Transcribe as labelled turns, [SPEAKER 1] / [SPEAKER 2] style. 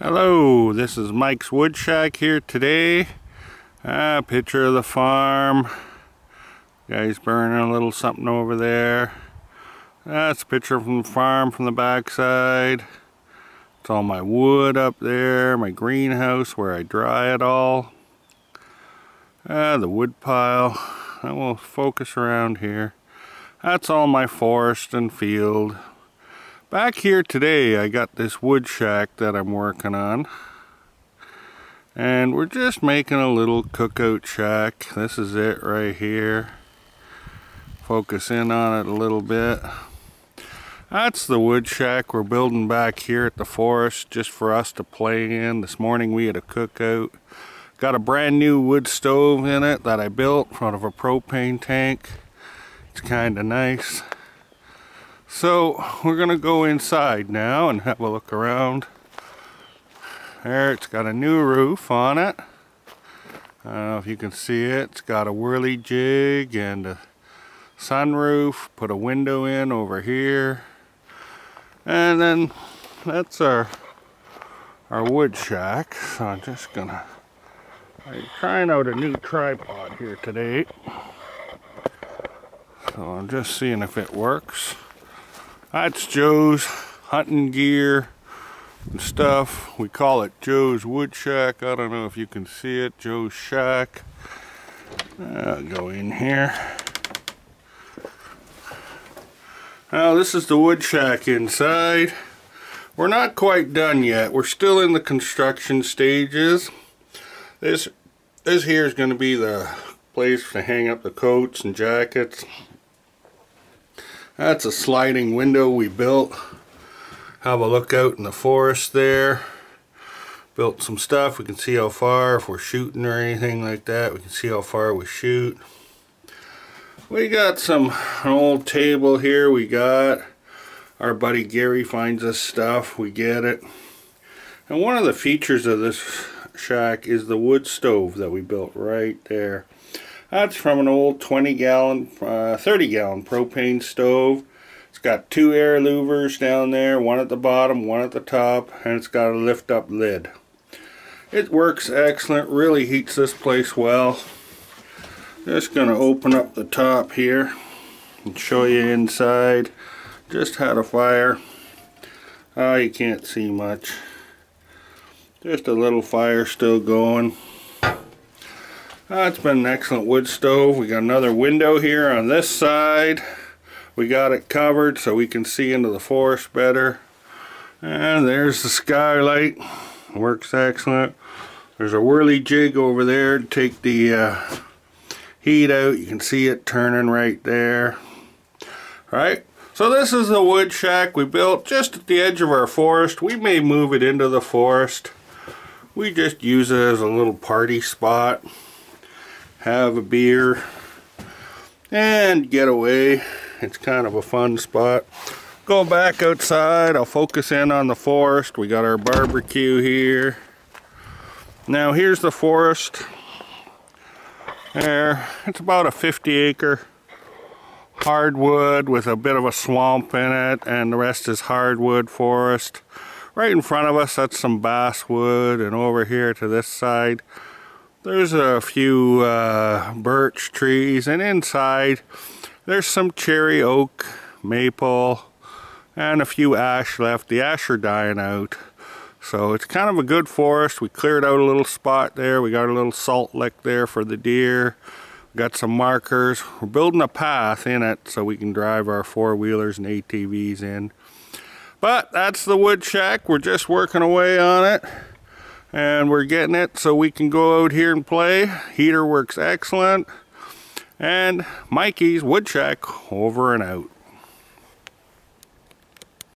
[SPEAKER 1] Hello, this is Mike's Wood Shack here today. A picture of the farm. Guys burning a little something over there. That's a picture from the farm from the backside. It's all my wood up there, my greenhouse where I dry it all. Ah, the wood pile. I will focus around here. That's all my forest and field. Back here today I got this wood shack that I'm working on. And we're just making a little cookout shack. This is it right here. Focus in on it a little bit. That's the wood shack we're building back here at the forest just for us to play in. This morning we had a cookout. Got a brand new wood stove in it that I built out of a propane tank. It's kind of nice. So we're gonna go inside now and have a look around. There, it's got a new roof on it. I don't know if you can see it. It's got a whirly jig and a sunroof. Put a window in over here. And then that's our our wood shack. So I'm just gonna I'm trying out a new tripod here today. So I'm just seeing if it works. That's Joe's hunting gear and stuff. We call it Joe's Wood Shack. I don't know if you can see it. Joe's Shack. I'll go in here. Now this is the wood shack inside. We're not quite done yet. We're still in the construction stages. This this here is going to be the place to hang up the coats and jackets. That's a sliding window we built. Have a look out in the forest there. Built some stuff. We can see how far if we're shooting or anything like that. We can see how far we shoot. We got some old table here we got. Our buddy Gary finds us stuff. We get it. And one of the features of this shack is the wood stove that we built right there. That's from an old 20 gallon, uh, 30 gallon propane stove. It's got two air louvers down there, one at the bottom, one at the top, and it's got a lift up lid. It works excellent, really heats this place well. Just going to open up the top here and show you inside. Just had a fire. Oh, you can't see much. Just a little fire still going. Uh, it's been an excellent wood stove. We got another window here on this side. We got it covered so we can see into the forest better. And there's the skylight. Works excellent. There's a whirly jig over there to take the uh, heat out. You can see it turning right there. All right. So this is the wood shack we built just at the edge of our forest. We may move it into the forest. We just use it as a little party spot have a beer, and get away. It's kind of a fun spot. Go back outside. I'll focus in on the forest. We got our barbecue here. Now here's the forest. There. It's about a 50 acre hardwood with a bit of a swamp in it and the rest is hardwood forest. Right in front of us that's some basswood and over here to this side there's a few uh, birch trees and inside there's some cherry oak, maple, and a few ash left. The ash are dying out. So it's kind of a good forest. We cleared out a little spot there. We got a little salt lick there for the deer. We got some markers. We're building a path in it so we can drive our four-wheelers and ATVs in. But that's the wood shack. We're just working away on it and we're getting it so we can go out here and play. Heater works excellent. And Mikey's Wood Shack over and out.